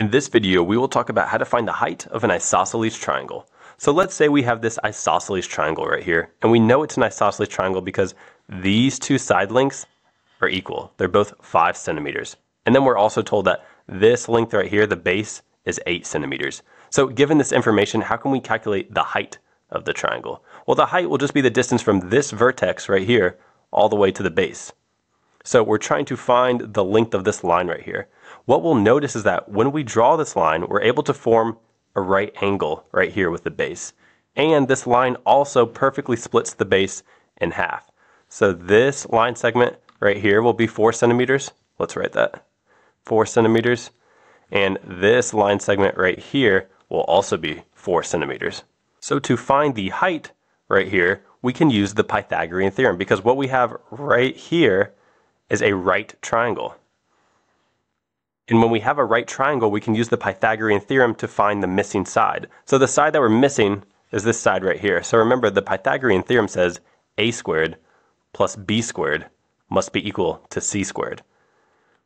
In this video, we will talk about how to find the height of an isosceles triangle. So let's say we have this isosceles triangle right here, and we know it's an isosceles triangle because these two side lengths are equal. They're both five centimeters. And then we're also told that this length right here, the base, is eight centimeters. So given this information, how can we calculate the height of the triangle? Well, the height will just be the distance from this vertex right here all the way to the base. So we're trying to find the length of this line right here. What we'll notice is that when we draw this line, we're able to form a right angle right here with the base. And this line also perfectly splits the base in half. So this line segment right here will be four centimeters. Let's write that. Four centimeters. And this line segment right here will also be four centimeters. So to find the height right here, we can use the Pythagorean theorem because what we have right here is a right triangle. And when we have a right triangle, we can use the Pythagorean theorem to find the missing side. So the side that we're missing is this side right here. So remember, the Pythagorean theorem says a squared plus b squared must be equal to c squared,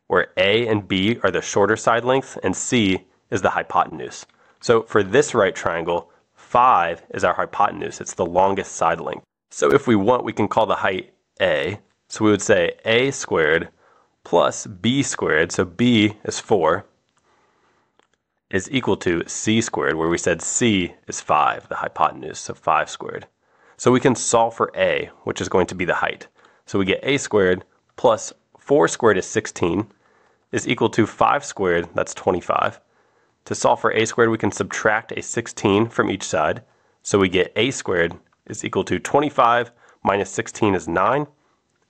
where a and b are the shorter side lengths and c is the hypotenuse. So for this right triangle, 5 is our hypotenuse. It's the longest side length. So if we want, we can call the height a. So we would say a squared plus b squared, so b is 4, is equal to c squared, where we said c is 5, the hypotenuse, so 5 squared. So we can solve for a, which is going to be the height. So we get a squared plus 4 squared is 16, is equal to 5 squared, that's 25. To solve for a squared, we can subtract a 16 from each side. So we get a squared is equal to 25 minus 16 is 9.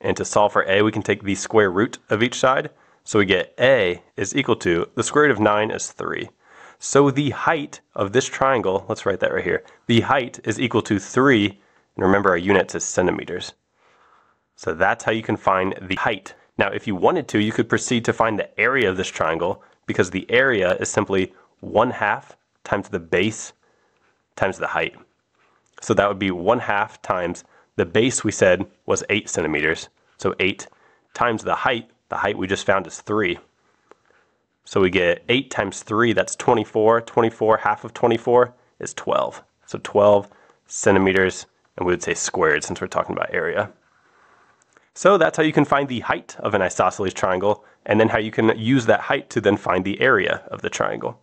And to solve for a, we can take the square root of each side. So we get a is equal to, the square root of 9 is 3. So the height of this triangle, let's write that right here, the height is equal to 3, and remember our units is centimeters. So that's how you can find the height. Now if you wanted to, you could proceed to find the area of this triangle, because the area is simply 1 half times the base times the height. So that would be 1 half times the base we said was 8 centimeters. So 8 times the height, the height we just found is 3. So we get 8 times 3, that's 24. 24, half of 24 is 12. So 12 centimeters, and we would say squared since we're talking about area. So that's how you can find the height of an isosceles triangle, and then how you can use that height to then find the area of the triangle.